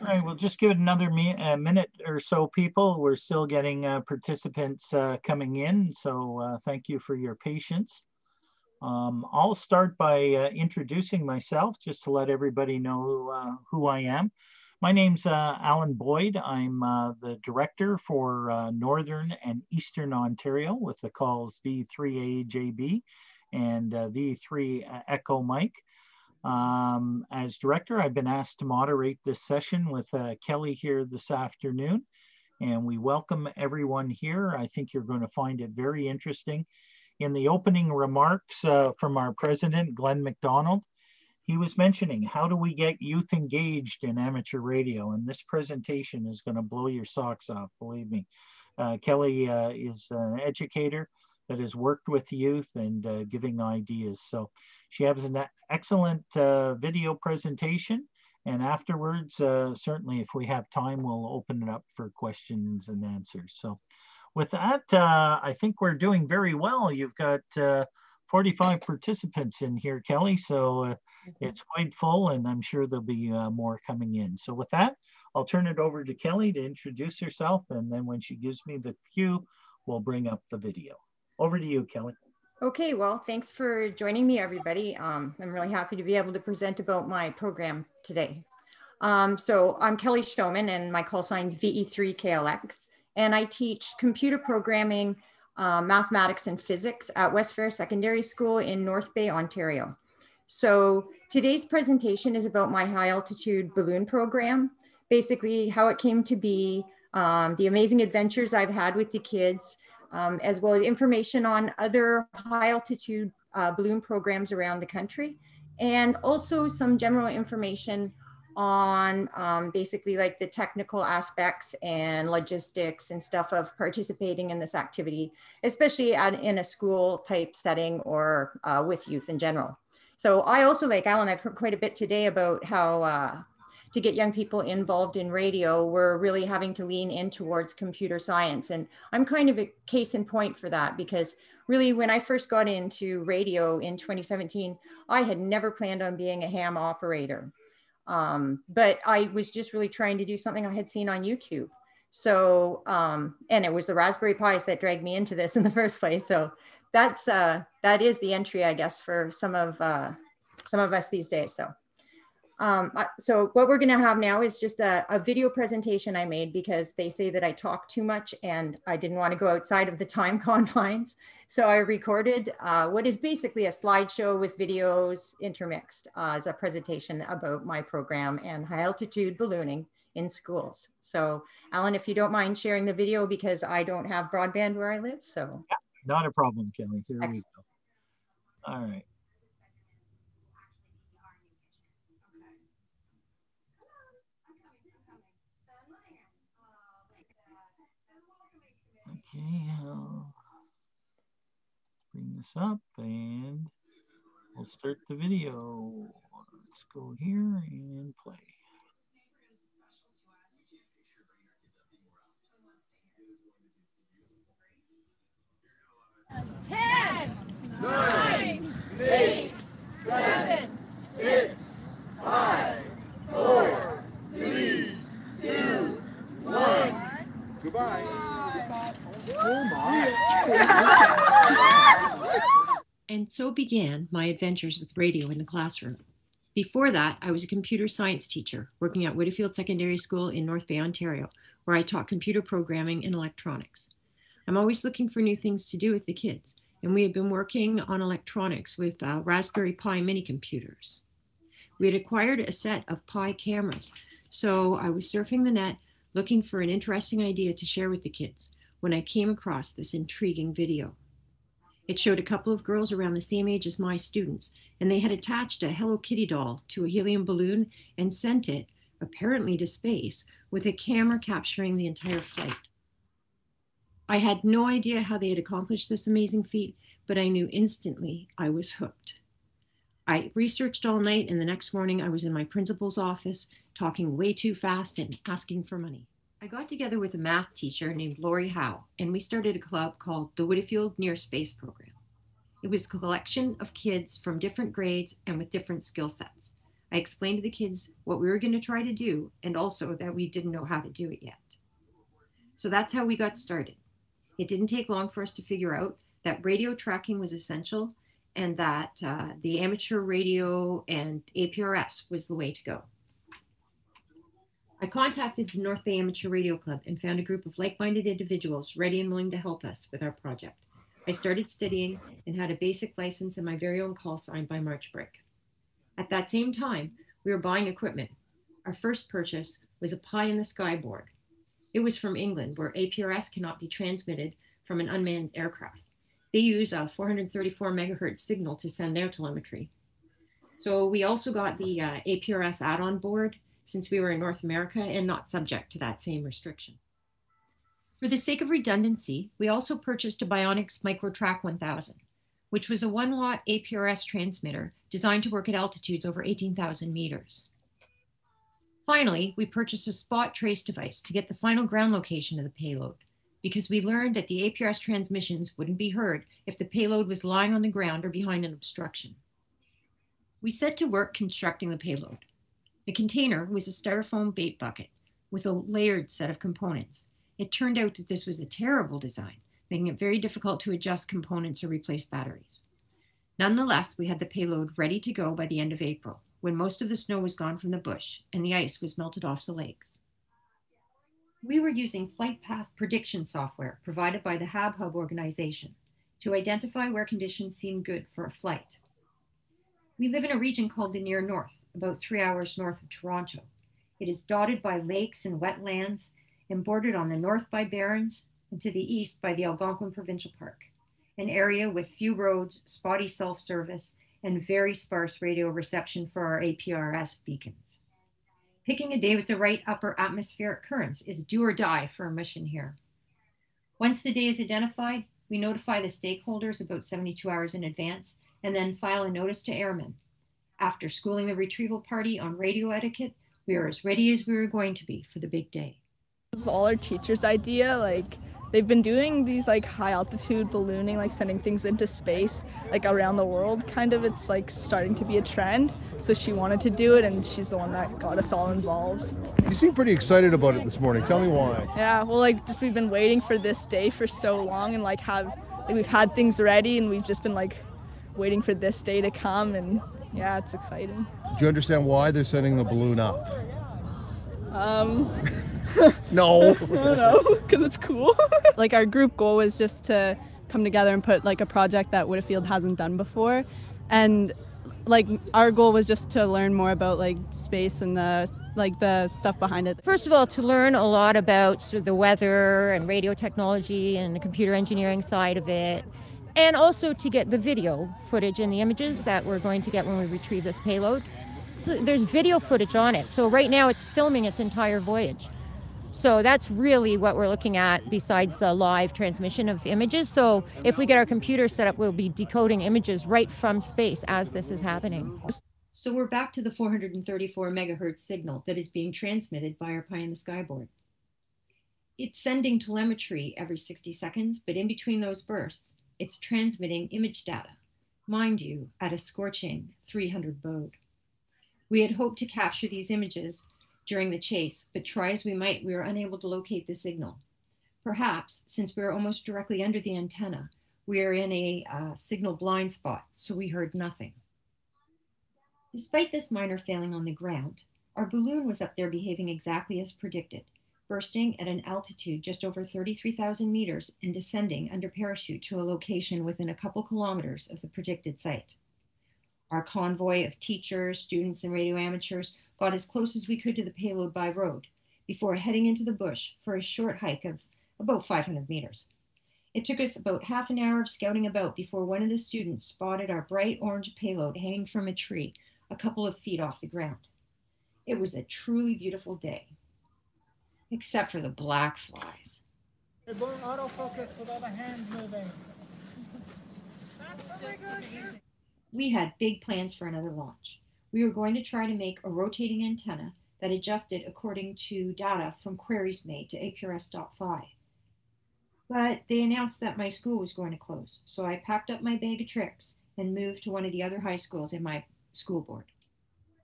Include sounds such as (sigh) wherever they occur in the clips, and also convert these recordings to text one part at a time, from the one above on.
All right, we'll just give it another mi a minute or so, people. We're still getting uh, participants uh, coming in, so uh, thank you for your patience. Um, I'll start by uh, introducing myself just to let everybody know uh, who I am. My name's uh, Alan Boyd. I'm the director for Northern and Eastern Ontario with the calls V3AJB and V3 Echo Mike. Um, as director, I've been asked to moderate this session with uh, Kelly here this afternoon, and we welcome everyone here. I think you're going to find it very interesting. In the opening remarks uh, from our president, Glenn MacDonald, he was mentioning how do we get youth engaged in amateur radio, and this presentation is going to blow your socks off, believe me. Uh, Kelly uh, is an educator that has worked with youth and uh, giving ideas. So she has an excellent uh, video presentation. And afterwards, uh, certainly if we have time, we'll open it up for questions and answers. So with that, uh, I think we're doing very well. You've got uh, 45 participants in here, Kelly. So uh, mm-hmm. it's quite full and I'm sure there'll be uh, more coming in. So with that, I'll turn it over to Kelly to introduce herself. And then when she gives me the cue, we'll bring up the video. Over to you, Kelly. Okay, well, thanks for joining me, everybody. Um, I'm really happy to be able to present about my program today. Um, so I'm Kelly Showman and my call sign is VE3KLX. And I teach computer programming, uh, mathematics and physics at West Westfair Secondary School in North Bay, Ontario. So today's presentation is about my high altitude balloon program, basically how it came to be, um, the amazing adventures I've had with the kids, um, as well as information on other high altitude uh, balloon programs around the country, and also some general information on um, basically like the technical aspects and logistics and stuff of participating in this activity, especially at, in a school type setting or uh, with youth in general. So I also, like Alan, I've heard quite a bit today about how uh, to get young people involved in radio, we're really having to lean in towards computer science. And I'm kind of a case in point for that because really when I first got into radio in 2017, I had never planned on being a ham operator. Um, but I was just really trying to do something I had seen on YouTube. So, um, and it was the Raspberry Pis that dragged me into this (laughs) in the first place. So that's, uh, that is the entry, I guess, for some of, uh, some of us these days. So. Um, so what we're gonna have now is just a, a, video presentation I made because they say that I talk too much and I didn't wanna go outside of the time (laughs) confines. So I recorded uh, what is basically a slideshow with videos intermixed uh, as a presentation about my program and high altitude ballooning in schools. So Alan, if you don't mind sharing the video because I don't have broadband where I live, so. Yeah, not a problem, Kelly, here Excellent. we go. All right. Okay, I'll bring this up and we'll start the video. Let's go here and play. Ten, nine, eight, seven, six, five, four, three, two, one. Goodbye. and so began my adventures with radio in the classroom. Before that, I was a computer science teacher working at Widdifield Secondary School in North Bay, Ontario, where I taught computer programming and electronics. I'm always looking for new things to do with the kids, and we had been working on electronics with uh, Raspberry Pi mini computers. We had acquired a set of Pi cameras, so I was surfing the net looking for an interesting idea to share with the kids when I came across this intriguing video. It showed a couple of girls around the same age as my students, and they had attached a Hello Kitty doll to a helium balloon and sent it, apparently to space, with a camera capturing the entire flight. I had no idea how they had accomplished this amazing feat, but I knew instantly I was hooked. I researched all night, and the next morning I was in my principal's office talking way too fast and asking for money. I got together with a math teacher named Lori Howe, and we started a club called the Widdifield Near Space Program. It was a collection of kids from different grades and with different skill sets. I explained to the kids what we were going to try to do and also that we didn't know how to do it yet. So that's how we got started. It didn't take long for us to figure out that radio tracking was essential and that uh, the amateur radio and APRS was the way to go. I contacted the North Bay Amateur Radio Club and found a group of like minded individuals ready and willing to help us with our project. I started studying and had a basic license and my very own call sign by March Break. At that same time, we were buying equipment. Our first purchase was a Pi in the Sky board. It was from England, where APRS cannot be transmitted from an unmanned aircraft. They use a 434 megahertz signal to send their telemetry. So we also got the uh, APRS add-on board since we were in North America and not subject to that same restriction. For the sake of redundancy, we also purchased a Byonics MicroTrak 1000 which was a 1 watt APRS transmitter designed to work at altitudes over 18,000 meters. Finally, we purchased a spot trace device to get the final ground location of the payload because we learned that the APRS transmissions wouldn't be heard if the payload was lying on the ground or behind an obstruction. We set to work constructing the payload. The container was a styrofoam bait bucket with a layered set of components. It turned out that this was a terrible design making it very difficult to adjust components or replace batteries. Nonetheless, we had the payload ready to go by the end of April, when most of the snow was gone from the bush and the ice was melted off the lakes. We were using flight path prediction software provided by the HabHub organization to identify where conditions seemed good for a flight. We live in a region called the Near North, about three hours north of Toronto. It is dotted by lakes and wetlands and bordered on the north by barrens and to the east by the Algonquin Provincial Park, an area with few roads, spotty self service, and very sparse radio reception for our APRS beacons. Picking a day with the right upper atmospheric currents is do or die for a mission here. Once the day is identified, we notify the stakeholders about 72 hours in advance and then file a notice to airmen. After schooling the retrieval party on radio etiquette, we are as ready as we were going to be for the big day. This is all our teacher's idea. Like, they've been doing these like high altitude ballooning like sending things into space like around the world kind of. It's like starting to be a trend. So she wanted to do it and she's the one that got us all involved. You seem pretty excited about it this morning. Tell me why. Yeah well like just we've been waiting for this day for so long and like have like we've had things ready and we've just been like waiting for this day to come and yeah it's exciting. Do you understand why they're sending the balloon up? Um (laughs) (laughs) no. no, because it's cool. (laughs) like our group goal was just to come together and put like a project that Widdifield hasn't done before, and like our goal was just to learn more about like space and the like the stuff behind it. First of all, to learn a lot about sort of the weather and radio technology and the computer engineering side of it. And also to get the video footage and the images that we're going to get when we retrieve this payload. So there's video footage on it. So right now it's filming its entire voyage. So that's really what we're looking at besides the live transmission of images. So if we get our computer set up, we'll be decoding images right from space as this is happening. So we're back to the 434 megahertz signal that is being transmitted by our Pi in the Sky board. It's sending telemetry every 60 seconds, but in between those bursts, it's transmitting image data, mind you, at a scorching 300 baud. We had hoped to capture these images during the chase, but try as we might, we were unable to locate the signal. Perhaps, since we were almost directly under the antenna, we are in a uh, signal blind spot, so we heard nothing. Despite this minor failing on the ground, our balloon was up there behaving exactly as predicted, bursting at an altitude just over 33,000 meters and descending under parachute to a location within a couple kilometers of the predicted site. Our convoy of teachers, students, and radio amateurs got as close as we could to the payload by road before heading into the bush for a short hike of about 500 meters. It took us about half an hour of scouting about before one of the students spotted our bright orange payload hanging from a tree a couple of feet off the ground. It was a truly beautiful day, except for the black flies. They're going autofocus with all the hands moving. That's just amazing. We had big plans for another launch we were going to try to make a rotating antenna that adjusted according to data from queries made to APRS.fi. But they announced that my school was going to close, so I packed up my bag of tricks and moved to one of the other high schools in my school board.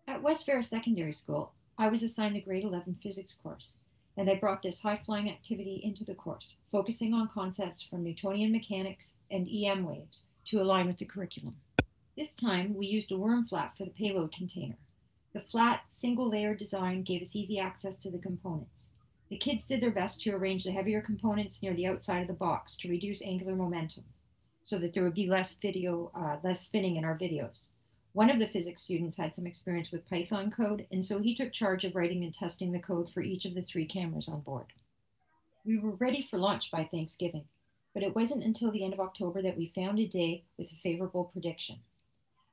At West Ferris Secondary School, I was assigned the grade 11 physics course, and I brought this high flying activity into the course, focusing on concepts from Newtonian mechanics and EM waves to align with the curriculum. This time, we used a worm flap for the payload container. The flat, single layer design gave us easy access to the components. The kids did their best to arrange the heavier components near the outside of the box to reduce angular momentum so that there would be less video, uh, less spinning in our videos. One of the physics students had some experience with Python code, and so he took charge of writing and testing the code for each of the three cameras on board. We were ready for launch by Thanksgiving, but it wasn't until the end of October that we found a day with a favorable prediction.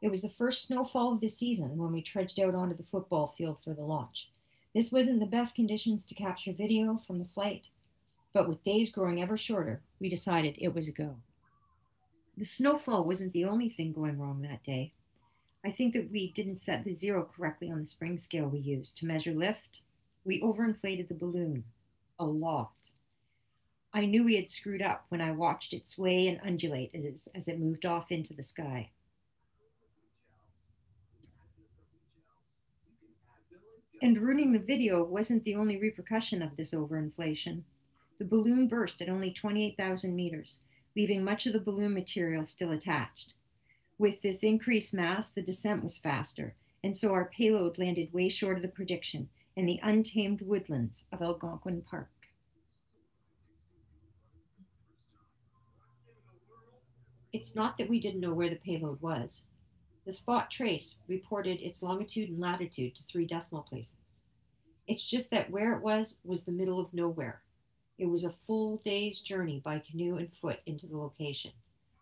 It was the first snowfall of the season when we trudged out onto the football field for the launch. This wasn't the best conditions to capture video from the flight, but with days growing ever shorter, we decided it was a go. The snowfall wasn't the only thing going wrong that day. I think that we didn't set the zero correctly on the spring scale we used to measure lift. We overinflated the balloon a lot. I knew we had screwed up when I watched it sway and undulate as, it moved off into the sky. And ruining the video wasn't the only repercussion of this overinflation. The balloon burst at only 28,000 meters, leaving much of the balloon material still attached. With this increased mass, the descent was faster, and so our payload landed way short of the prediction in the untamed woodlands of Algonquin Park. It's not that we didn't know where the payload was. The spot trace reported its longitude and latitude to three decimal places. It's just that where it was was the middle of nowhere. It was a full day's journey by canoe and foot into the location.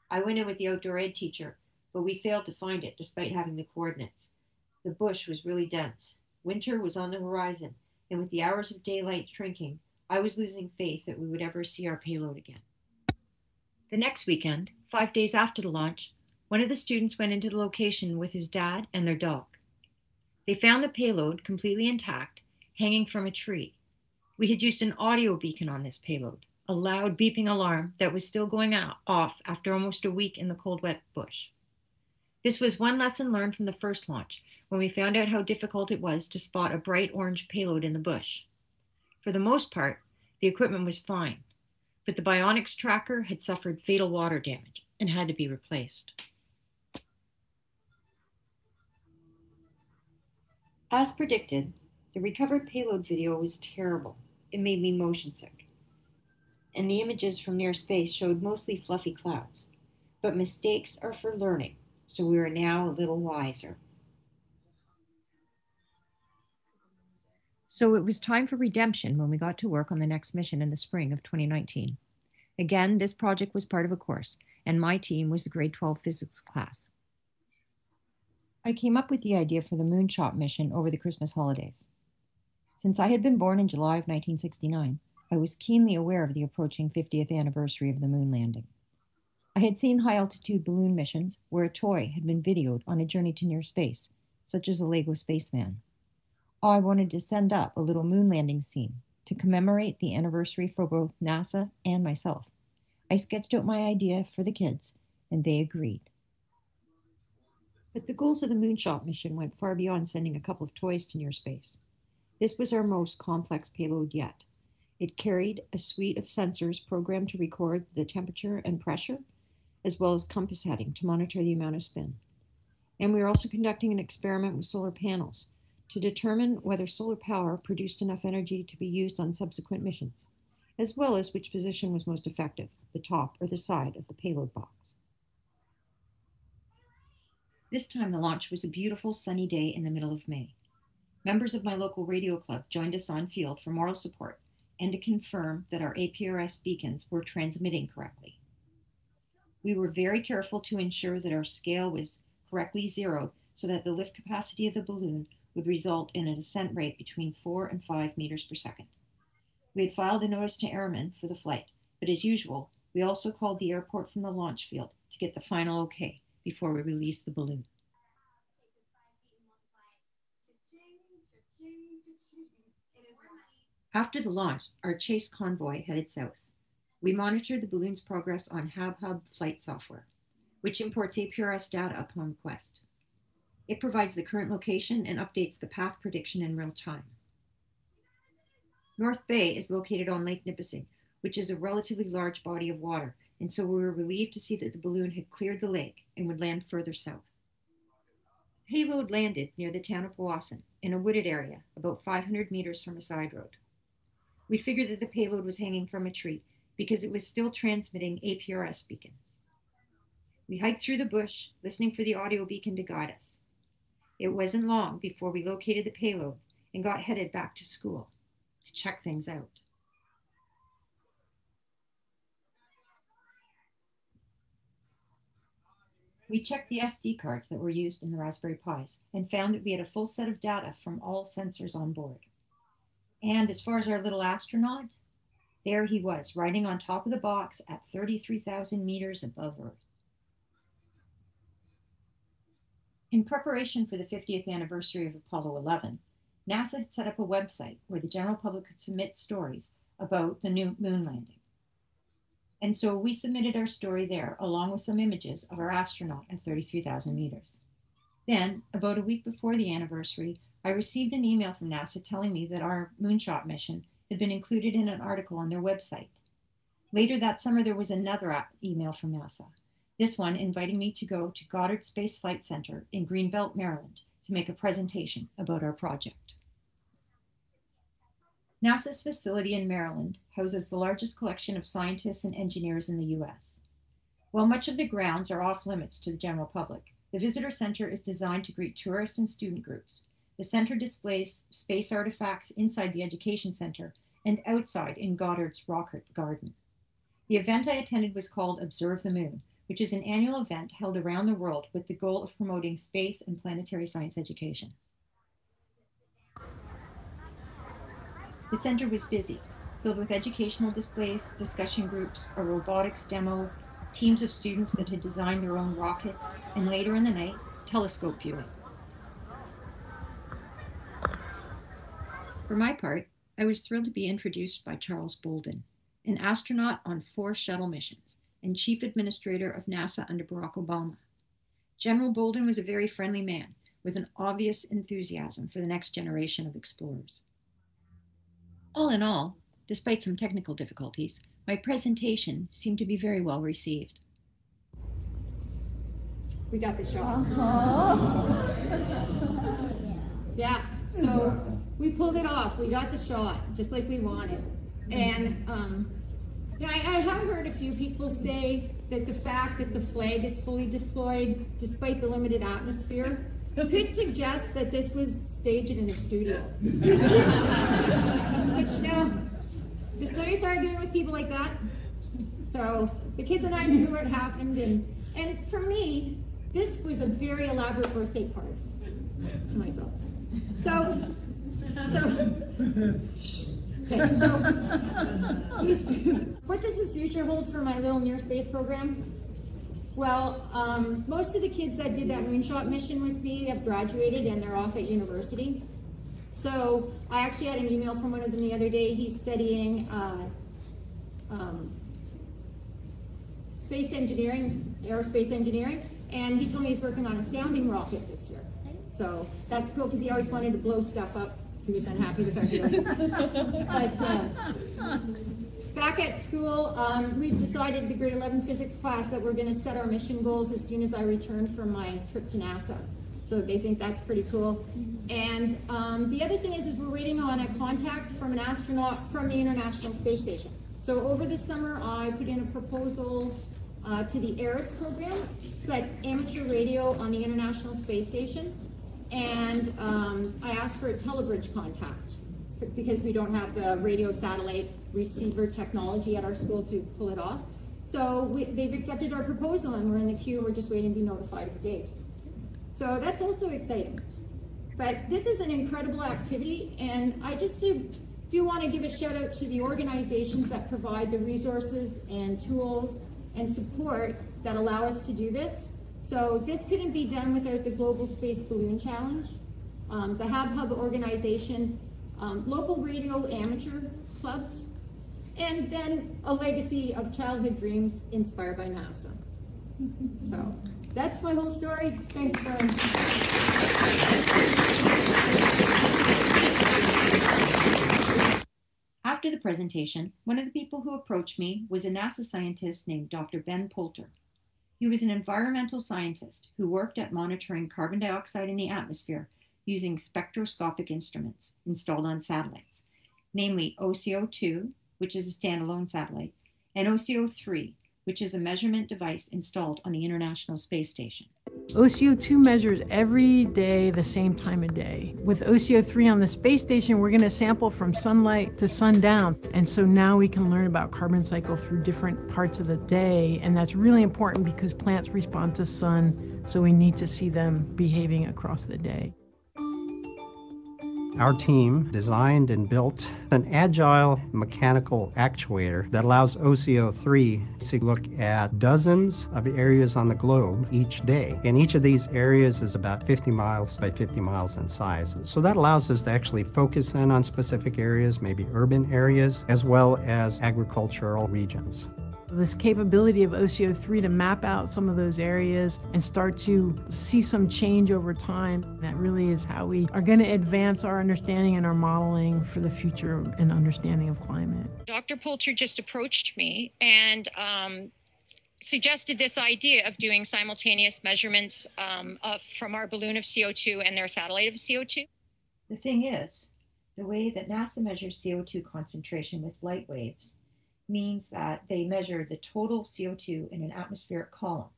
I went in with the outdoor ed teacher but we failed to find it despite having the coordinates. The bush was really dense. Winter was on the horizon, and with the hours of daylight shrinking, I was losing faith that we would ever see our payload again. The next weekend, five days after the launch, one of the students went into the location with his dad and their dog. They found the payload completely intact, hanging from a tree. We had used an audio beacon on this payload, a loud beeping alarm that was still going off after almost a week in the cold, wet bush. This was one lesson learned from the first launch, when we found out how difficult it was to spot a bright orange payload in the bush. For the most part, the equipment was fine, but the Byonics tracker had suffered fatal water damage and had to be replaced. As predicted, the recovered payload video was terrible. It made me motion sick. And the images from near space showed mostly fluffy clouds. But mistakes are for learning so we are now a little wiser. So it was time for redemption when we got to work on the next mission in the spring of 2019. Again, this project was part of a course, and my team was the grade 12 physics class. I came up with the idea for the moonshot mission over the Christmas holidays. Since I had been born in July of 1969, I was keenly aware of the approaching 50th anniversary of the moon landing. I had seen high altitude balloon missions where a toy had been videoed on a journey to near space, such as a Lego spaceman. Oh, I wanted to send up a little moon landing scene to commemorate the anniversary for both NASA and myself. I sketched out my idea for the kids, and they agreed. But the goals of the moonshot mission went far beyond sending a couple of toys to near space. This was our most complex payload yet. It carried a suite of sensors programmed to record the temperature and pressure as well as compass heading to monitor the amount of spin. And we are also conducting an experiment with solar panels to determine whether solar power produced enough energy to be used on subsequent missions, as well as which position was most effective, the top or the side of the payload box. This time the launch was a beautiful sunny day in the middle of May. Members of my local radio club joined us on field for moral support and to confirm that our APRS beacons were transmitting correctly. We were very careful to ensure that our scale was correctly zeroed so that the lift capacity of the balloon would result in a descent rate between 4 and 5 meters per second. We had filed a notice to airmen for the flight, but as usual, we also called the airport from the launch field to get the final okay before we release the balloon. After the launch, our chase convoy headed south. We monitor the balloon's progress on HabHub flight software, which imports APRS data upon request. It provides the current location and updates the path prediction in real time. North Bay is located on Lake Nipissing, which is a relatively large body of water, and so we were relieved to see that the balloon had cleared the lake and would land further south. Payload landed near the town of Powassan in a wooded area about 500 meters from a side road. We figured that the payload was hanging from a tree because it was still transmitting APRS beacons. We hiked through the bush, listening for the audio beacon to guide us. It wasn't long before we located the payload and got headed back to school to check things out. We checked the SD cards that were used in the Raspberry Pis and found that we had a full set of data from all sensors on board. And as far as our little astronaut, there he was, riding on top of the box at 33,000 meters above Earth. In preparation for the 50th anniversary of Apollo 11, NASA had set up a website where the general public could submit stories about the new moon landing. And so we submitted our story there, along with some images of our astronaut at 33,000 meters. Then, about a week before the anniversary, I received an email from NASA telling me that our moonshot mission had been included in an article on their website. Later that summer, there was another email from NASA, this one inviting me to go to Goddard Space Flight Center in Greenbelt, Maryland, to make a presentation about our project. NASA's facility in Maryland houses the largest collection of scientists and engineers in the US. While much of the grounds are off limits to the general public, the visitor center is designed to greet tourists and student groups. The center displays space artifacts inside the education center and outside in Goddard's Rocket Garden. The event I attended was called Observe the Moon, which is an annual event held around the world with the goal of promoting space and planetary science education. The center was busy, filled with educational displays, discussion groups, a robotics demo, teams of students that had designed their own rockets, and later in the night, telescope viewing. For my part, I was thrilled to be introduced by Charles Bolden, an astronaut on four shuttle missions and chief administrator of NASA under Barack Obama. General Bolden was a very friendly man with an obvious enthusiasm for the next generation of explorers. All in all, despite some technical difficulties, my presentation seemed to be very well received. We got the shot. (laughs) yeah, so we pulled it off. We got the shot just like we wanted. And um, I, I have heard a few people say that the fact that the flag is fully deployed, despite the limited atmosphere, could suggest that this was staged in a studio. (laughs) Which now, the studies are arguing with people like that. So the kids and I knew what happened, and and for me, this was a very elaborate birthday party to myself. So, so, okay, so, (laughs) what does the future hold for my little near space program? Well, um, most of the kids that did that moonshot mission with me have graduated and they're off at university. So I actually had an email from one of them the other day. He's studying uh, um, space engineering, aerospace engineering, and he told me he's working on a sounding rocket this year. So that's cool because he always wanted to blow stuff up. He was unhappy with our deal. (laughs) but uh, back at school, um, we've decided the grade 11 physics class that we're going to set our mission goals as soon as I return from my trip to NASA. So they think that's pretty cool. And um, the other thing is, is we're waiting on a contact from an astronaut from the International Space Station. So over the summer, I put in a proposal uh, to the ARISS program. So that's amateur radio on the International Space Station. And um, I asked for a telebridge contact because we don't have the radio satellite receiver technology at our school to pull it off. So we, they've accepted our proposal and we're in the queue. We're just waiting to be notified of the date. So that's also exciting. But this is an incredible activity and I just do, do want to give a shout out to the organizations that provide the resources and tools and support that allow us to do this. So this couldn't be done without the Global Space Balloon Challenge. Um, the Hab Hub organization um, local radio amateur clubs, and then a legacy of childhood dreams inspired by NASA. So That's my whole story. Thanks much. After the presentation, one of the people who approached me was a NASA scientist named Dr. Ben Poulter. He was an environmental scientist who worked at monitoring carbon dioxide in the atmosphere using spectroscopic instruments installed on satellites, namely OCO2, which is a standalone satellite, and OCO3, which is a measurement device installed on the International Space Station. OCO2 measures every day the same time of day. With OCO3 on the space station, we're going to sample from sunlight to sundown. And so now we can learn about carbon cycle through different parts of the day. And that's really important because plants respond to sun, so we need to see them behaving across the day. Our team designed and built an agile mechanical actuator that allows OCO3 to look at dozens of areas on the globe each day. And each of these areas is about 50 miles by 50 miles in size. So that allows us to actually focus in on specific areas, maybe urban areas, as well as agricultural regions. This capability of OCO3 to map out some of those areas and start to see some change over time, that really is how we are going to advance our understanding and our modeling for the future and understanding of climate. Dr. Poulter just approached me and um, suggested this idea of doing simultaneous measurements um, of, from our balloon of CO2 and their satellite of CO2. The thing is, the way that NASA measures CO2 concentration with light waves means that they measure the total CO2 in an atmospheric column.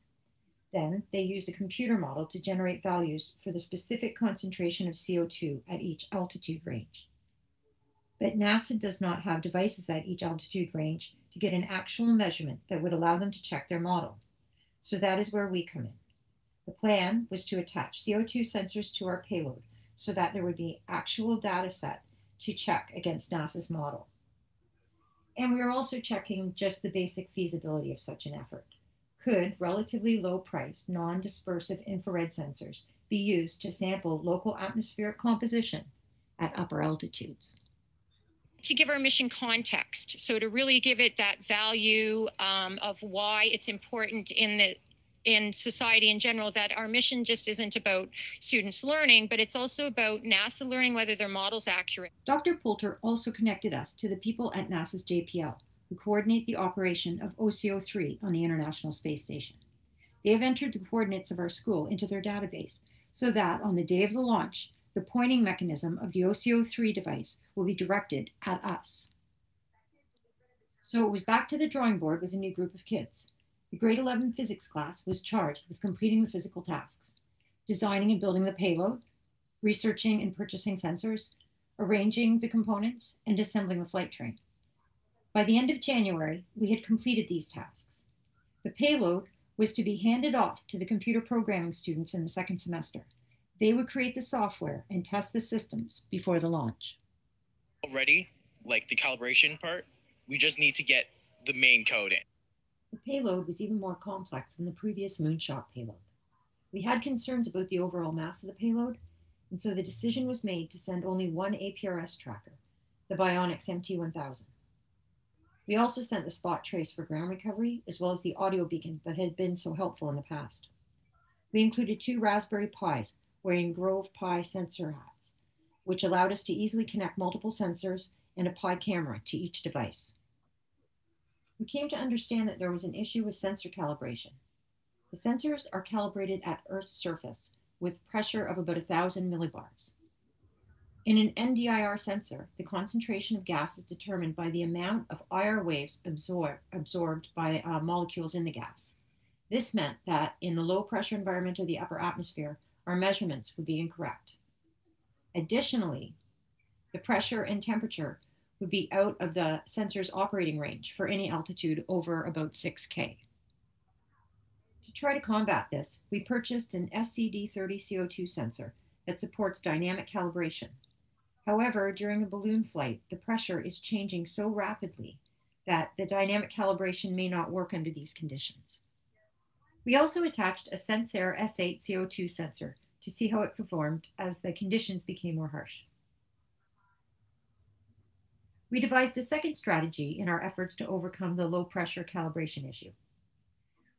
Then they use a computer model to generate values for the specific concentration of CO2 at each altitude range. But NASA does not have devices at each altitude range to get an actual measurement that would allow them to check their model. So that is where we come in. The plan was to attach CO2 sensors to our payload so that there would be actual data set to check against NASA's model. And we are also checking just the basic feasibility of such an effort. Could relatively low priced, non dispersive infrared sensors be used to sample local atmospheric composition at upper altitudes? To give our mission context, so to really give it that value um, of why it's important in the in society in general that our mission just isn't about students learning, but it's also about NASA learning whether their model's accurate. Dr. Poulter also connected us to the people at NASA's JPL who coordinate the operation of OCO3 on the International Space Station. They have entered the coordinates of our school into their database so that on the day of the launch, the pointing mechanism of the OCO3 device will be directed at us. So it was back to the drawing board with a new group of kids. The grade 11 physics class was charged with completing the physical tasks, designing and building the payload, researching and purchasing sensors, arranging the components, and assembling the flight train. By the end of January, we had completed these tasks. The payload was to be handed off to the computer programming students in the second semester. They would create the software and test the systems before the launch. Already, like the calibration part, we just need to get the main code in. The payload was even more complex than the previous moonshot payload. We had concerns about the overall mass of the payload, and so the decision was made to send only one APRS tracker, the Byonics MT1000. We also sent the spot trace for ground recovery, as well as the audio beacon that had been so helpful in the past. We included two Raspberry Pis wearing Grove Pi sensor hats, which allowed us to easily connect multiple sensors and a Pi camera to each device we came to understand that there was an issue with sensor calibration. The sensors are calibrated at Earth's surface with pressure of about 1,000 millibars. In an NDIR sensor, the concentration of gas is determined by the amount of IR waves absor absorbed by uh, molecules in the gas. This meant that in the low pressure environment of the upper atmosphere, our measurements would be incorrect. Additionally, the pressure and temperature would be out of the sensor's operating range for any altitude over about 6K. To try to combat this, we purchased an SCD30 CO2 sensor that supports dynamic calibration. However, during a balloon flight, the pressure is changing so rapidly that the dynamic calibration may not work under these conditions. We also attached a Senseair S8 CO2 sensor to see how it performed as the conditions became more harsh. We devised a second strategy in our efforts to overcome the low pressure calibration issue.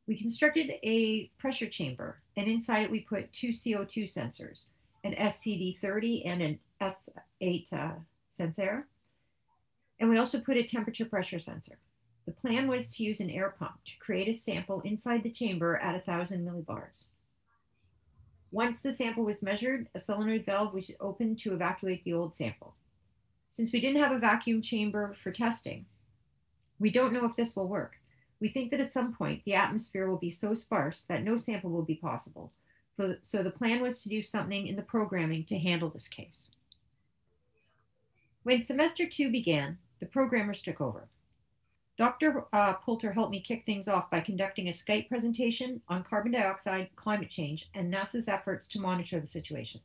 We constructed a pressure chamber, and inside it we put two CO2 sensors, an SCD30 and an S8 uh, sensor. And we also put a temperature pressure sensor. The plan was to use an air pump to create a sample inside the chamber at 1,000 millibars. Once the sample was measured, a solenoid valve was opened to evacuate the old sample. Since we didn't have a vacuum chamber for testing, we don't know if this will work. We think that at some point the atmosphere will be so sparse that no sample will be possible. So the plan was to do something in the programming to handle this case. When semester two began, the programmers took over. Dr. Uh, Poulter helped me kick things off by conducting a Skype presentation on carbon dioxide, climate change, and NASA's efforts to monitor the situation.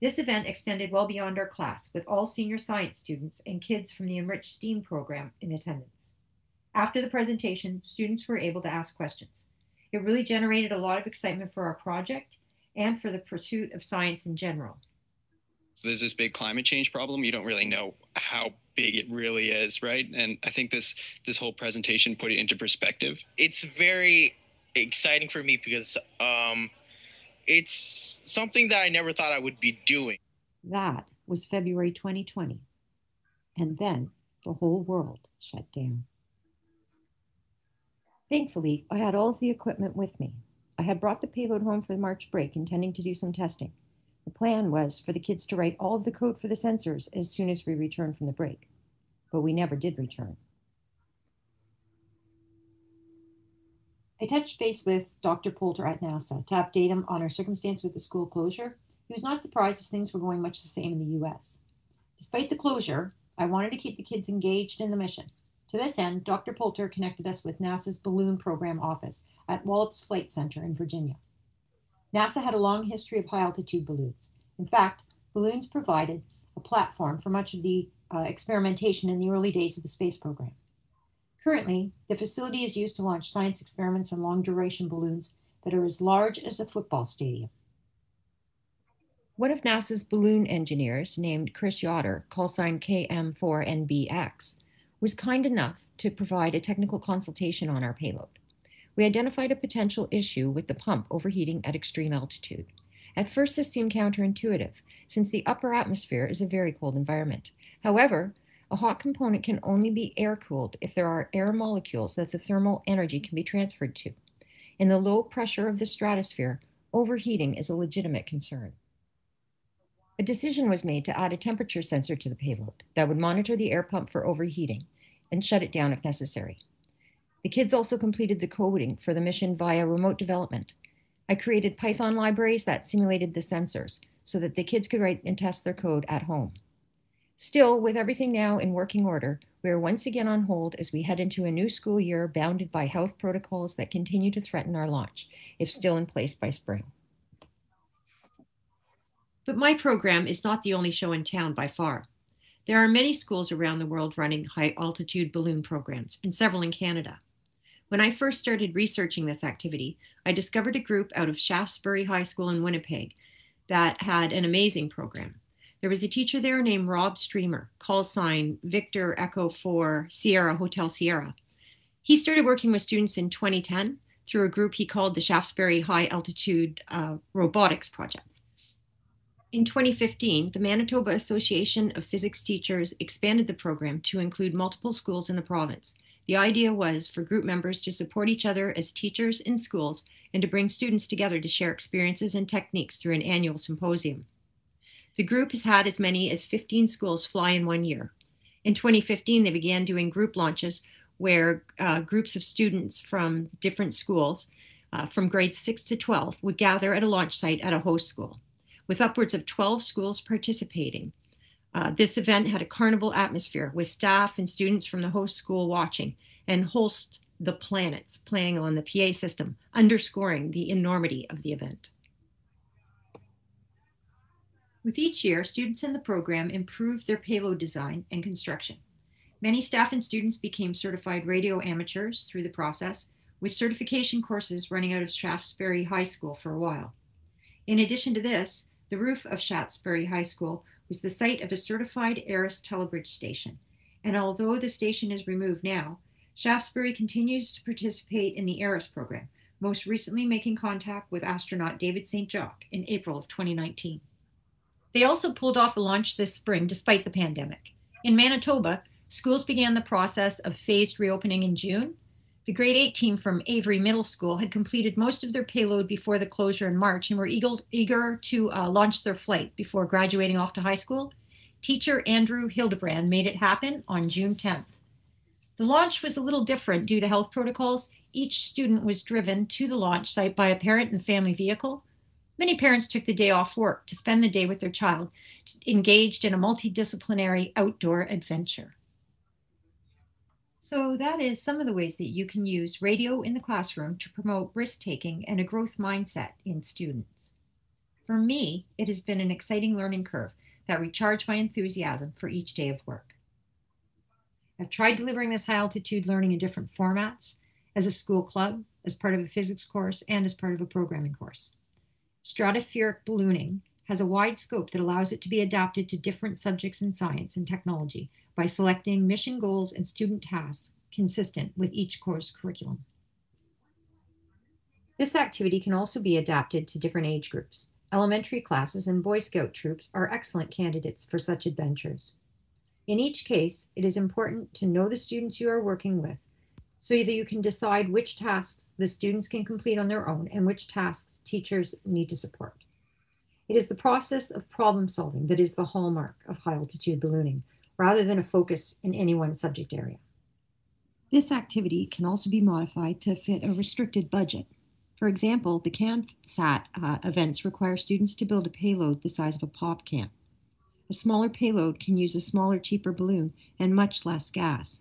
This event extended well beyond our class, with all senior science students and kids from the Enriched STEAM program in attendance. After the presentation, students were able to ask questions. It really generated a lot of excitement for our project and for the pursuit of science in general. So there's this big climate change problem. You don't really know how big it really is, right? And I think this this whole presentation put it into perspective. It's very exciting for me because um, it's something that I never thought I would be doing. That was February 2020. And then the whole world shut down. Thankfully, I had all of the equipment with me. I had brought the payload home for the March break, intending to do some testing. The plan was for the kids to write all of the code for the sensors as soon as we returned from the break, but we never did return. I touched base with Dr. Poulter at NASA to update him on our circumstance with the school closure. He was not surprised as things were going much the same in the US. Despite the closure, I wanted to keep the kids engaged in the mission. To this end, Dr. Poulter connected us with NASA's balloon program office at Wallops Flight Center in Virginia. NASA had a long history of high altitude balloons. In fact, balloons provided a platform for much of the uh, experimentation in the early days of the space program. Currently, the facility is used to launch science experiments and long duration balloons that are as large as a football stadium. One of NASA's balloon engineers, named Chris Yoder, call sign KM4NBX, was kind enough to provide a technical consultation on our payload we identified a potential issue with the pump overheating at extreme altitude. At first, this seemed counterintuitive, since the upper atmosphere is a very cold environment. However, a hot component can only be air cooled if there are air molecules that the thermal energy can be transferred to. In the low pressure of the stratosphere, overheating is a legitimate concern. A decision was made to add a temperature sensor to the payload that would monitor the air pump for overheating and shut it down if necessary. The kids also completed the coding for the mission via remote development. I created Python libraries that simulated the sensors so that the kids could write and test their code at home. Still, with everything now in working order, we are once again on hold as we head into a new school year bounded by health protocols that continue to threaten our launch, if still in place by spring. But my program is not the only show in town by far. There are many schools around the world running high altitude balloon programs, and several in Canada. When I first started researching this activity, I discovered a group out of Shaftesbury High School in Winnipeg that had an amazing program. There was a teacher there named Rob Streamer, call sign Victor Echo 4 Sierra Hotel Sierra. He started working with students in 2010 through a group he called the Shaftesbury High Altitude uh, Robotics Project. In 2015, the Manitoba Association of Physics Teachers expanded the program to include multiple schools in the province. The idea was for group members to support each other as teachers in schools and to bring students together to share experiences and techniques through an annual symposium. The group has had as many as 15 schools fly in one year. In 2015, they began doing group launches where uh, groups of students from different schools, uh, from grades 6 to 12, would gather at a launch site at a host school. With upwards of 12 schools participating, uh, this event had a carnival atmosphere with staff and students from the Holst school watching and host the planets playing on the PA system, underscoring the enormity of the event. With each year, students in the program improved their payload design and construction. Many staff and students became certified radio amateurs through the process, with certification courses running out of Shaftesbury High School for a while. In addition to this, the roof of Shaftesbury High School was the site of a certified ARISS telebridge station. And although the station is removed now, Shaftesbury continues to participate in the ARISS program, most recently making contact with astronaut David Saint-Jacques in April of 2019. They also pulled off a launch this spring despite the pandemic. In Manitoba, schools began the process of phased reopening in June. The grade 8 team from Avery Middle School had completed most of their payload before the closure in March and were eager, to uh, launch their flight before graduating off to high school. Teacher Andrew Hildebrand made it happen on June 10th. The launch was a little different due to health protocols. Each student was driven to the launch site by a parent and family vehicle. Many parents took the day off work to spend the day with their child, engaged in a multidisciplinary outdoor adventure. So, that is some of the ways that you can use radio in the classroom to promote risk taking and a growth mindset in students. For me, it has been an exciting learning curve that recharged my enthusiasm for each day of work. I've tried delivering this high altitude learning in different formats as a school club, as part of a physics course, and as part of a programming course. Stratospheric ballooning has a wide scope that allows it to be adapted to different subjects in science and technology by selecting mission goals and student tasks consistent with each course curriculum. This activity can also be adapted to different age groups. Elementary classes and Boy Scout troops are excellent candidates for such adventures. In each case, it is important to know the students you are working with so either you can decide which tasks the students can complete on their own and which tasks teachers need to support. It is the process of problem solving that is the hallmark of high altitude ballooning, rather than a focus in any one subject area. This activity can also be modified to fit a restricted budget. For example, the CanSat uh, events require students to build a payload the size of a pop can. A smaller payload can use a smaller, cheaper balloon and much less gas.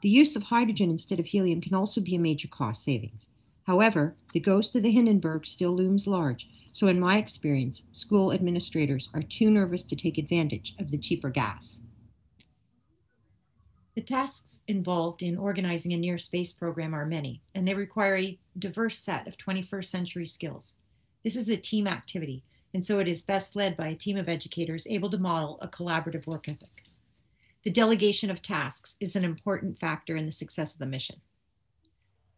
The use of hydrogen instead of helium can also be a major cost savings. However, the ghost of the Hindenburg still looms large, so in my experience, school administrators are too nervous to take advantage of the cheaper gas. The tasks involved in organizing a near space program are many, and they require a diverse set of 21st century skills. This is a team activity, and so it is best led by a team of educators able to model a collaborative work ethic. The delegation of tasks is an important factor in the success of the mission.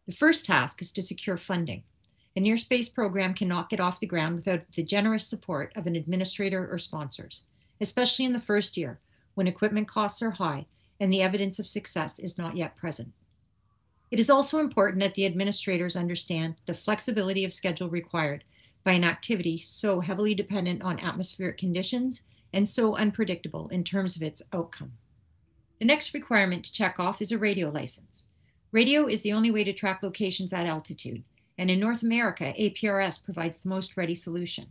The first task is to secure funding. A near space program cannot get off the ground without the generous support of an administrator or sponsors, especially in the first year when equipment costs are high and the evidence of success is not yet present. It is also important that the administrators understand the flexibility of schedule required by an activity so heavily dependent on atmospheric conditions and so unpredictable in terms of its outcome. The next requirement to check off is a radio license. Radio is the only way to track locations at altitude, and in North America, APRS provides the most ready solution.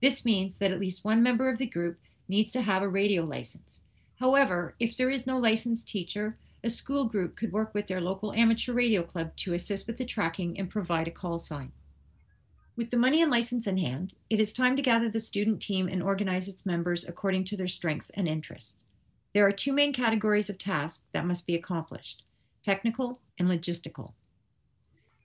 This means that at least one member of the group needs to have a radio license. However, if there is no licensed teacher, a school group could work with their local amateur radio club to assist with the tracking and provide a call sign. With the money and license in hand, it is time to gather the student team and organize its members according to their strengths and interests. There are two main categories of tasks that must be accomplished technical and logistical.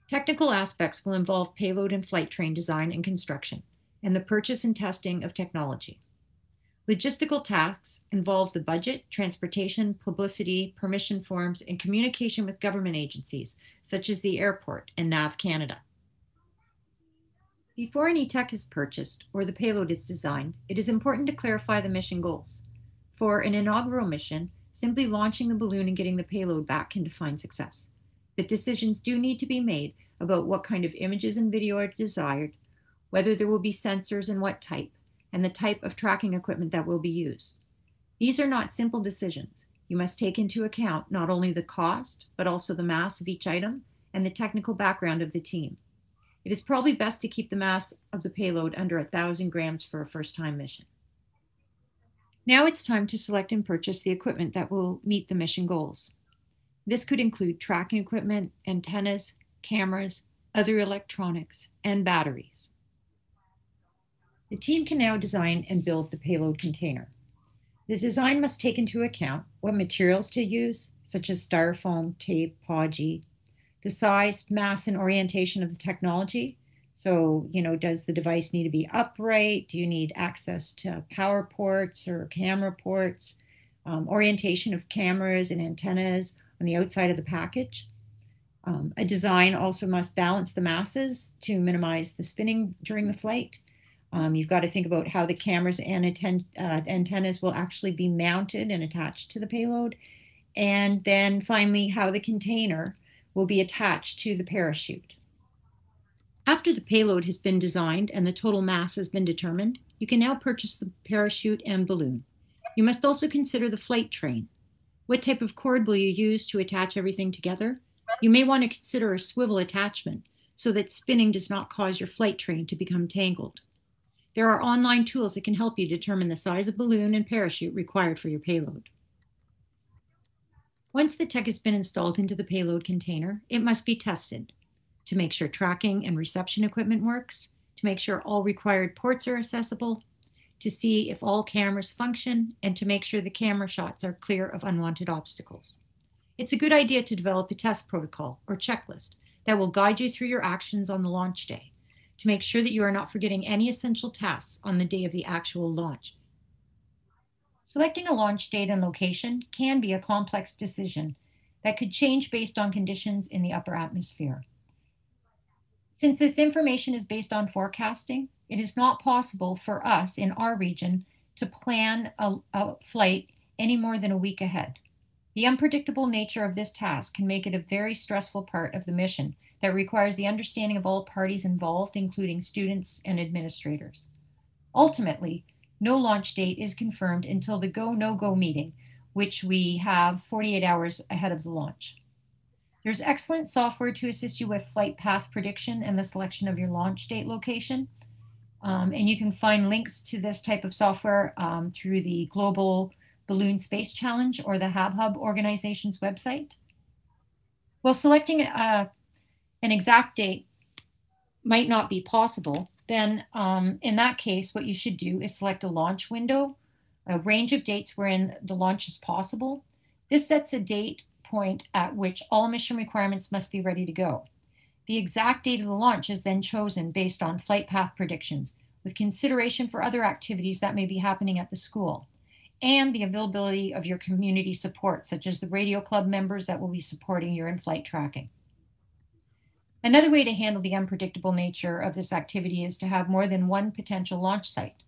Technical aspects will involve payload and flight train design and construction, and the purchase and testing of technology. Logistical tasks involve the budget, transportation, publicity, permission forms, and communication with government agencies, such as the airport and NAV Canada. Before any tech is purchased or the payload is designed, it is important to clarify the mission goals. For an inaugural mission, simply launching the balloon and getting the payload back can define success. But decisions do need to be made about what kind of images and video are desired, whether there will be sensors and what type, and the type of tracking equipment that will be used. These are not simple decisions. You must take into account not only the cost, but also the mass of each item and the technical background of the team. It is probably best to keep the mass of the payload under 1,000 grams for a first time mission. Now it's time to select and purchase the equipment that will meet the mission goals. This could include tracking equipment, antennas, cameras, other electronics, and batteries. The team can now design and build the payload container. The design must take into account what materials to use, such as styrofoam, tape, podgy, the size, mass, and orientation of the technology. So, you know, does the device need to be upright? Do you need access to power ports or camera ports? Um, orientation of cameras and antennas. on the outside of the package. Um, a design also must balance the masses to minimize the spinning during the flight. Um, you've got to think about how the cameras and atten- uh, antennas will actually be mounted and attached to the payload. And then finally, how the container will be attached to the parachute. After the payload has been designed and the total mass has been determined, you can now purchase the parachute and balloon. You must also consider the flight train. What type of cord will you use to attach everything together? You may want to consider a swivel attachment so that spinning does not cause your flight train to become tangled. There are online tools that can help you determine the size of balloon and parachute required for your payload. Once the tech has been installed into the payload container, it must be tested to make sure tracking and reception equipment works, to make sure all required ports are accessible, to see if all cameras function, and to make sure the camera shots are clear of unwanted obstacles. It's a good idea to develop a test protocol or checklist that will guide you through your actions on the launch day to make sure that you are not forgetting any essential tasks on the day of the actual launch. Selecting a launch date and location can be a complex decision that could change based on conditions in the upper atmosphere. Since this information is based on forecasting, it is not possible for us in our region to plan a, a, flight any more than a week ahead. The unpredictable nature of this task can make it a very stressful part of the mission that requires the understanding of all parties involved, including students and administrators. Ultimately, no launch date is confirmed until the go no go meeting, which we have 48 hours ahead of the launch. There's excellent software to assist you with flight path prediction and the selection of your launch date location. Um, and you can find links to this type of software um, through the Global Balloon Space Challenge or the HabHub organization's website. While selecting a an exact date might not be possible, then um, in that case, what you should do is select a launch window, a range of dates wherein the launch is possible. This sets a date point at which all mission requirements must be ready to go. The exact date of the launch is then chosen based on flight path predictions, with consideration for other activities that may be happening at the school, and the availability of your community support, such as the radio club members that will be supporting your in flight tracking. Another way to handle the unpredictable nature of this activity is to have more than one potential launch site.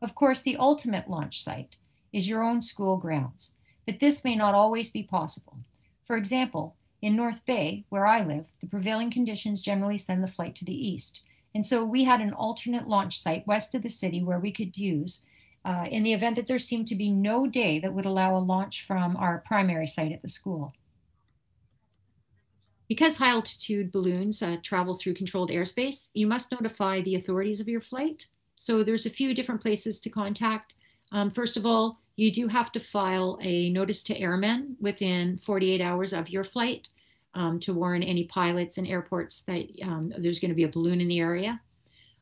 Of course, the ultimate launch site is your own school grounds, but this may not always be possible. For example, in North Bay, where I live, the prevailing conditions generally send the flight to the east. And so we had an alternate launch site west of the city where we could use uh, in the event that there seemed to be no day that would allow a launch from our primary site at the school. Because high altitude balloons uh, travel through controlled airspace, you must notify the authorities of your flight. So there's a few different places to contact. Um, first of all, you do have to file a notice to airmen within 48 hours of your flight um, to warn any pilots and airports that um, there's going to be a balloon in the area.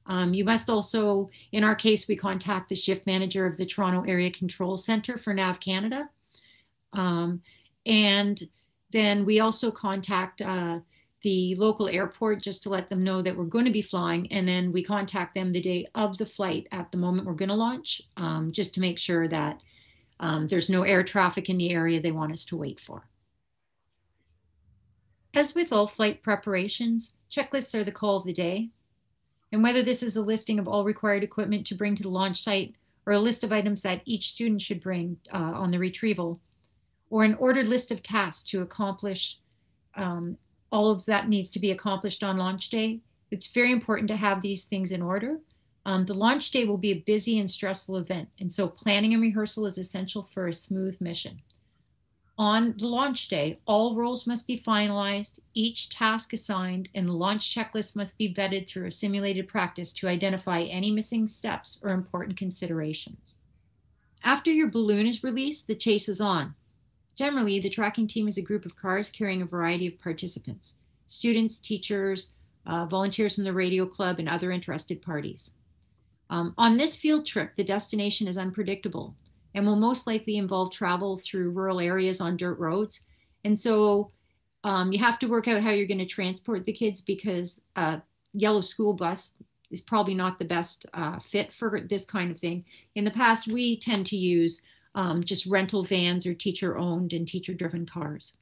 Um, you must also, in our case, we contact the shift manager of the Toronto Area Control Center for NAV Canada. Um, and then we also contact uh, the local airport just to let them know that we're going to be flying. And then we contact them the day of the flight at the moment we're going to launch, um, just to make sure that um, there's no air traffic in the area they want us to wait for. As with all flight preparations, checklists are the call of the day. And whether this is a listing of all required equipment to bring to the launch site or a list of items that each student should bring uh, on the retrieval, or an ordered list of tasks to accomplish. Um, all of that needs to be accomplished on launch day. It's very important to have these things in order. Um, the launch day will be a busy and stressful event, and so planning and rehearsal is essential for a smooth mission. On the launch day, all roles must be finalized, each task assigned, and the launch checklist must be vetted through a simulated practice to identify any missing steps or important considerations. After your balloon is released, the chase is on. Generally, the tracking team is a group of cars carrying a variety of participants students, teachers, uh, volunteers from the radio club, and other interested parties. Um, on this field trip, the destination is unpredictable and will most likely involve travel through rural areas on dirt roads. And so um, you have to work out how you're going to transport the kids because a yellow school bus is probably not the best uh, fit for this kind of thing. In the past, we tend to use um, just rental vans or teacher owned and teacher driven cars.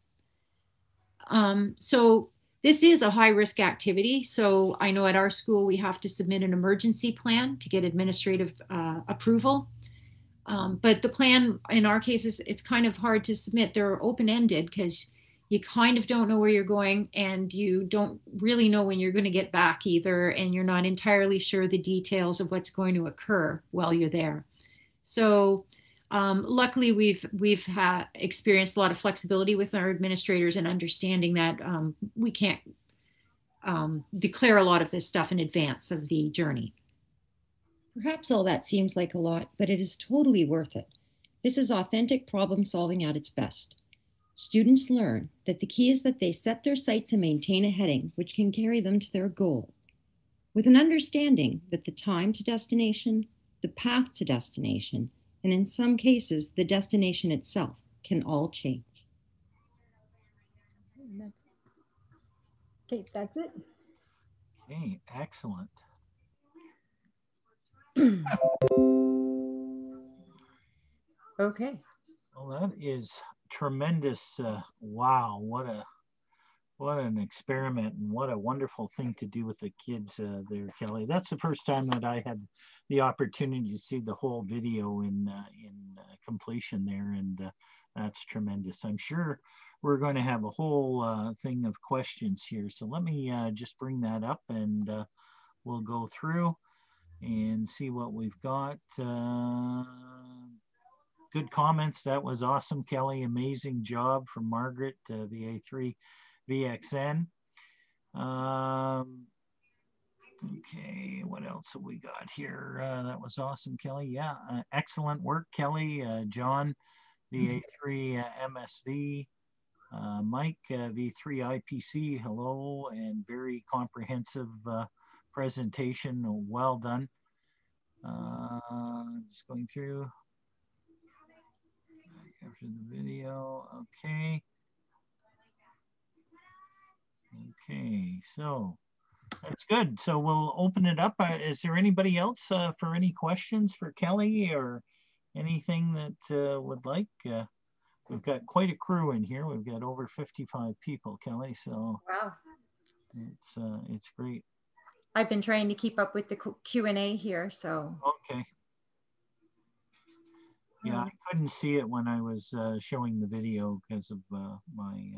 Um, so this is a high risk activity. So I know at our school we have to submit an emergency plan to get administrative uh, approval. Um, but the plan in our cases, it's kind of hard to submit. They're open ended because you kind of don't know where you're going and you don't really know when you're going to get back either. And you're not entirely sure the details of what's going to occur while you're there. So um, luckily, we've we've experienced a lot of flexibility with our administrators and understanding that um, we can't um, declare a lot of this stuff in advance of the journey. Perhaps all that seems like a lot, but it is totally worth it. This is authentic problem solving at its best. Students learn that the key is that they set their sights and maintain a heading which can carry them to their goal, with an understanding that the time to destination, the path to destination, and in some cases, the destination itself can all change. Okay, that's it. Okay, excellent. (clears throat) okay. Well, that is tremendous. Uh, wow, what a what an experiment and what a wonderful thing to do with the kids uh, there, Kelly. That's the first time that I had the opportunity to see the whole video in uh, in uh, completion there, and uh, that's tremendous. I'm sure we're going to have a whole uh, thing of questions here. So let me uh, just bring that up, and we'll go through and see what we've got. good comments. That was awesome, Kelly. Amazing job from Margaret, VA3 VXN. Um, okay, what else have we got here? Uh, that was awesome, Kelly. Yeah, uh, excellent work, Kelly. Uh, John, VA3 uh, MSV. Uh, Mike, uh, V3 IPC, hello, and very comprehensive presentation. Well done. just going through after the video. Okay. Okay, so that's good. So we'll open it up. Uh, is there anybody else uh, for any questions for Kelly or anything that uh, would like? Uh, we've got quite a crew in here. We've got over 55 people, Kelly. So wow, it's uh, it's great. I've been trying to keep up with the Q and A here. So okay. Yeah, I couldn't see it when I was uh, showing the video because of my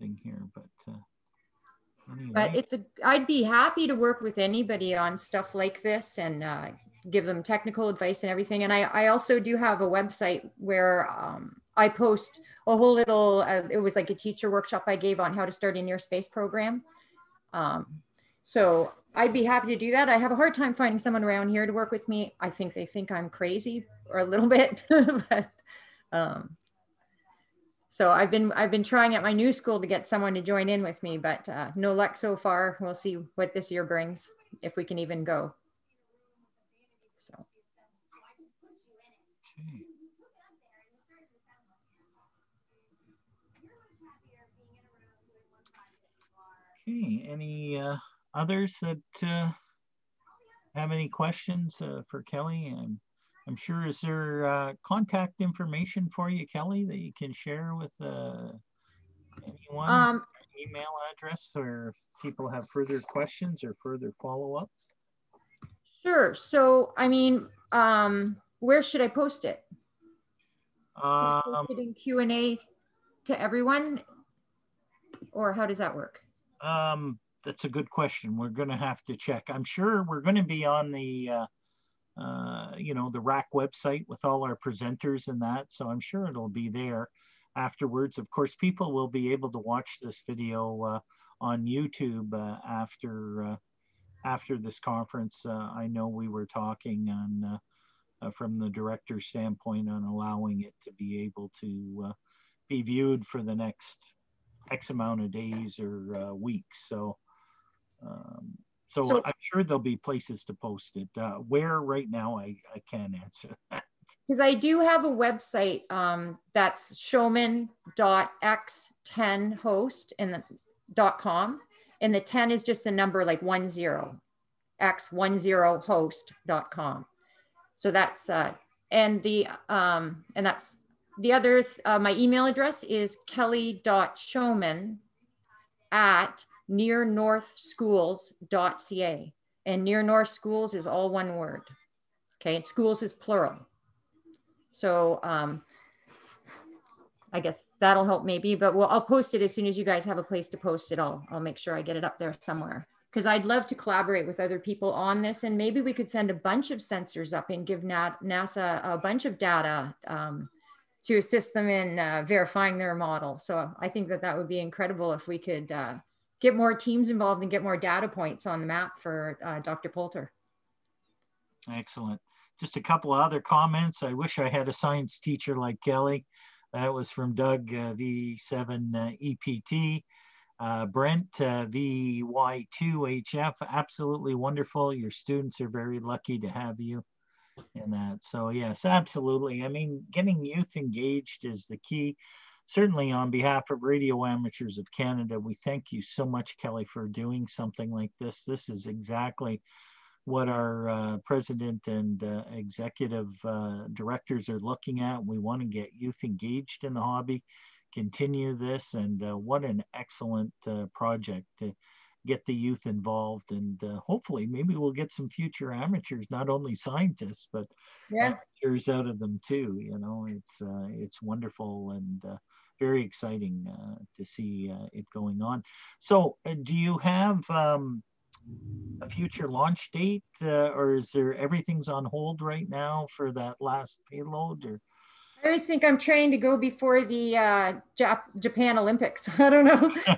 thing here, but uh, anyway. but it's a. I'd be happy to work with anybody on stuff like this and uh, give them technical advice and everything. And I, I also do have a website where um, I post a whole little. Uh, it was like a teacher workshop I gave on how to start a near space program. Um, so I'd be happy to do that. I have a hard time finding someone around here to work with me. I think they think I'm crazy or a little (laughs) bit, (laughs) but um, so I've been I've been trying at my new school to get someone to join in with me, but uh, no luck so far. We'll see what this year brings, if we can even go. So. Okay. Okay. Any uh, others that uh, have any questions uh, for Kelly? And I'm sure, is there uh, contact information for you, Kelly, that you can share with uh, anyone? Um, email address or if people have further questions or further follow-ups? Sure. So, I mean, um, where should I post it? Um, post it in Q&A to everyone? Or how does that work? Um, that's a good question. We're going to have to check. I'm sure we're going to be on the uh, uh, you know, the RAC website with all our presenters and that. So I'm sure it'll be there afterwards. Of course, people will be able to watch this video uh, on YouTube uh, after uh, after this conference. Uh, I know we were talking on from the director's standpoint on allowing it to be able to be viewed for the next X amount of days or weeks. So um, so, so I'm sure there'll be places to post it. Uh, where right now, I, I can't answer (laughs) that. Because I do have a website um, that's showman.x10host and the dot com. And the 10 is just the number like one zero, x10host.com. So that's, uh, and the, um, and that's the other, uh, my email address is kelly.showman at nearnorthschools.ca. And near north schools is all one word. Okay, schools is plural. So um, I guess that'll help maybe, but we'll, I'll post it as soon as you guys have a place to post it. I'll, I'll make sure I get it up there somewhere because I'd love to collaborate with other people on this. And maybe we could send a bunch of sensors up and give NASA a bunch of data um, to assist them in uh, verifying their model. So I think that that would be incredible if we could uh, get more teams involved and get more data points on the map for uh, Dr. Poulter. Excellent. Just a couple of other comments. I wish I had a science teacher like Kelly. That was from Doug uh, V7 uh, EPT. Uh, Brent uh, VY2HF, absolutely wonderful. Your students are very lucky to have you in that. So yes, absolutely. I mean, getting youth engaged is the key. Certainly on behalf of Radio Amateurs of Canada, we thank you so much, Kelly, for doing something like this. This is exactly what our uh, president and uh, executive uh, directors are looking at. We want to get youth engaged in the hobby, continue this, and uh, what an excellent uh, project to get the youth involved. And uh, hopefully, maybe we'll get some future amateurs, not only scientists, but yeah. amateurs out of them too. You know, it's it's wonderful and very exciting to see it going on. So, do you have? Um, a future launch date, uh, or is there everything's on hold right now for that last payload? Or I always think I'm trying to go before the uh, Jap Japan Olympics. (laughs) I don't know. (laughs)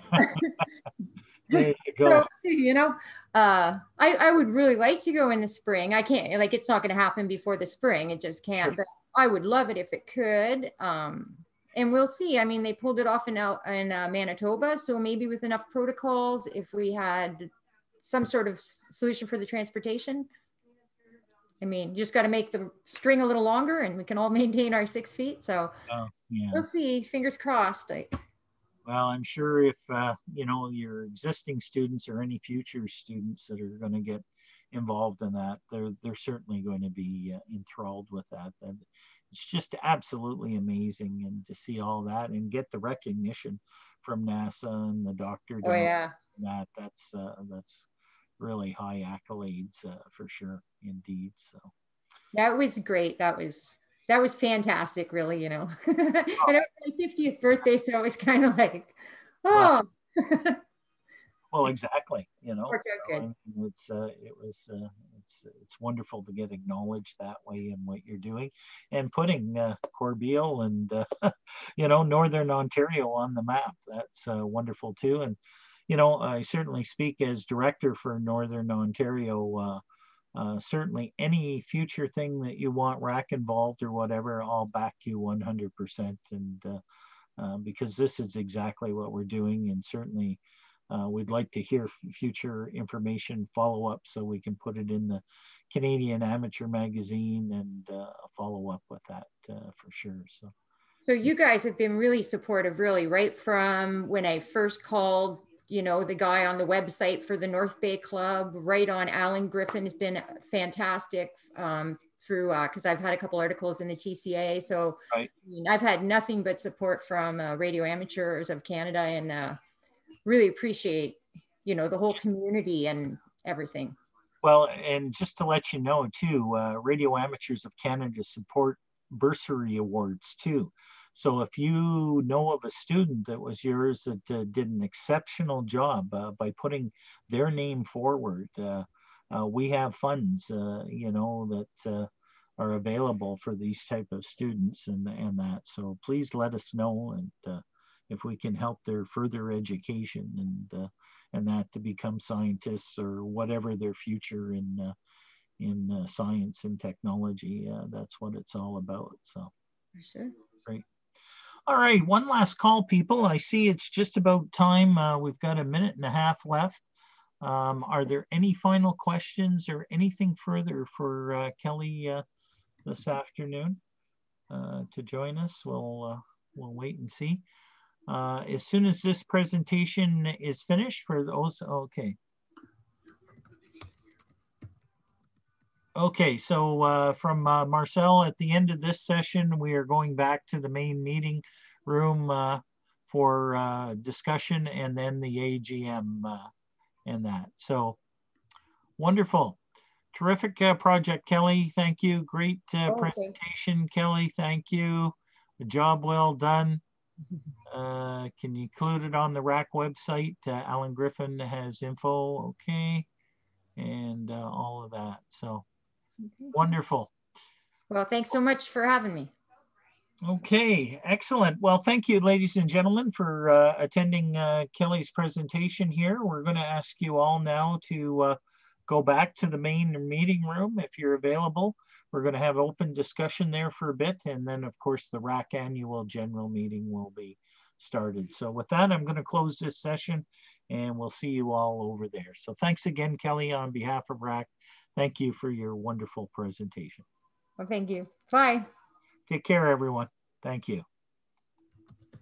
there you go. (laughs) see, you know, uh, I I would really like to go in the spring. I can't like it's not going to happen before the spring. It just can't. But I would love it if it could. Um, and we'll see. I mean, they pulled it off in in uh, Manitoba, so maybe with enough protocols, if we had some sort of solution for the transportation. I mean, you just got to make the string a little longer and we can all (laughs) maintain our six feet. So oh, yeah. we'll see, fingers crossed. Like, well, I'm sure if, uh, you know, your existing students or any future students that are going to get involved in that, they're, they're certainly going to be uh, enthralled with that. that. It's just absolutely amazing and to see all that and get the recognition from NASA and the doctor. Oh, yeah. That that's, uh, that's really high accolades uh, for sure, indeed. So that was great. That was that was fantastic, really. You know, (laughs) oh. and it was my 50th birthday, so it was kind of like, oh. Well, (laughs) well exactly. You know, so, it's uh, it was uh, it's it's wonderful to get acknowledged that way in what you're doing, and putting uh, Corbeil and uh, (laughs) you know Northern Ontario on the map. That's uh, wonderful too, and you know, I certainly speak as director for Northern Ontario. Uh, uh, certainly, any future thing that you want RAC involved or whatever, I'll back you 100%. And uh, because this is exactly what we're doing, and certainly uh, we'd like to hear future information follow up so we can put it in the Canadian Amateur Magazine and uh, follow up with that for sure. So. So you guys have been really supportive, really, right from when I first called you know, the guy on the website for the North Bay Club, right on Alan Griffin has been fantastic um, through, because uh, I've had a couple articles in the TCA. So right. I mean, I've had nothing but support from uh, Radio Amateurs of Canada and uh, really appreciate, you know, the whole community and everything. Well, and just to let you know too, uh, Radio Amateurs of Canada support bursary awards too. So if you know of a student that was yours that uh, did an exceptional job uh, by putting their name forward, uh, uh we have funds, uh, you know, that uh, are available for these type of students and, and that. So please let us know and if we can help their further education and and that to become scientists or whatever their future in in science and technology. that's what it's all about. So. Sure. Great. All right, one last call, people. I see it's just about time. Uh, we've got a minute and a half left. Um, are there any final questions or anything further for uh, Kelly uh, this afternoon uh, to join us? We'll, uh, we'll wait and see. Uh, as soon as this presentation is finished for those, okay. Okay, so uh, from uh, Marcel, at the end of this session, we are going back to the main meeting room uh, for uh, discussion and then the AGM uh, and that. So wonderful. Terrific uh, project, Kelly. Thank you. Great Oh, presentation, Kelly. Thank you. A job well done. Uh, can you include it on the RAC website? Uh, Alan Griffin has info, okay, and uh, all of that. So wonderful. Well, thanks so much for having me. Okay, excellent. Well, thank you, ladies and gentlemen, for uh, attending uh, Kelly's presentation here. We're going to ask you all now to uh, go back to the main meeting room if you're available. We're going to have open discussion there for a bit, and then, of course, the RAC annual general meeting will be started. So with that, I'm going to close this session, and we'll see you all over there. So thanks again, Kelly, on behalf of RAC. Thank you for your wonderful presentation. Well, thank you. Bye. Take care, everyone. Thank you.